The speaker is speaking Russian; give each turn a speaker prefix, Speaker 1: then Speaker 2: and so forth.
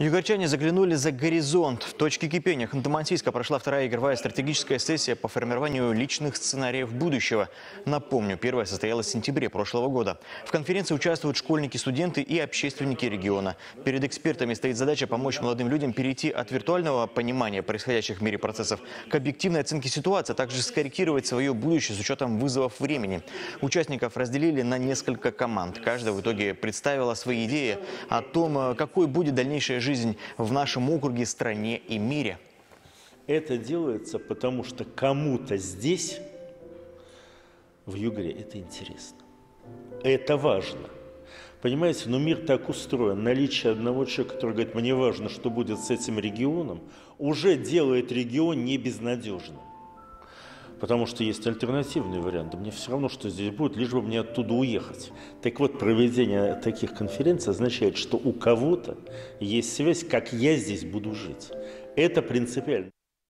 Speaker 1: Югорчане заглянули за горизонт. В точке кипения Ханты-Мансийска прошла вторая игровая стратегическая сессия по формированию личных сценариев будущего. Напомню, первая состоялась в сентябре прошлого года. В конференции участвуют школьники, студенты и общественники региона. Перед экспертами стоит задача помочь молодым людям перейти от виртуального понимания происходящих в мире процессов к объективной оценке ситуации, а также скорректировать свое будущее с учетом вызовов времени. Участников разделили на несколько команд. Каждая в итоге представила свои идеи о том, какой будет дальнейшая жизнь в нашем округе, стране и мире.
Speaker 2: Это делается потому, что кому-то здесь, в Югре, это интересно. Это важно. Понимаете, но мир так устроен. Наличие одного человека, который говорит, мне важно, что будет с этим регионом, уже делает регион не безнадежным. Потому что есть альтернативный вариант. Мне все равно, что здесь будет, лишь бы мне оттуда уехать. Так вот, проведение таких конференций означает, что у кого-то есть связь, как я здесь буду жить. Это принципиально.